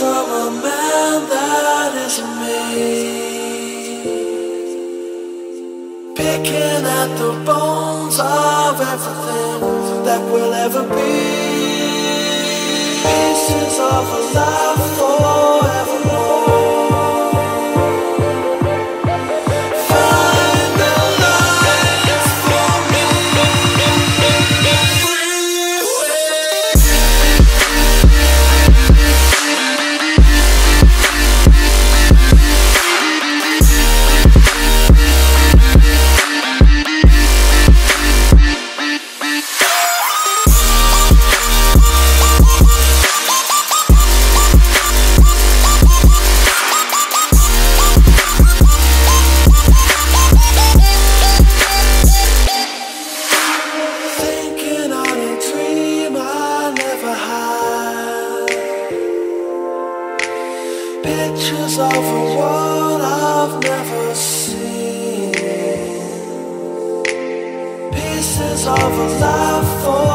from a man that is me. Picking at the bones of everything that will ever be. Pieces of a life for. Pictures of a world I've never seen. Pieces of a life for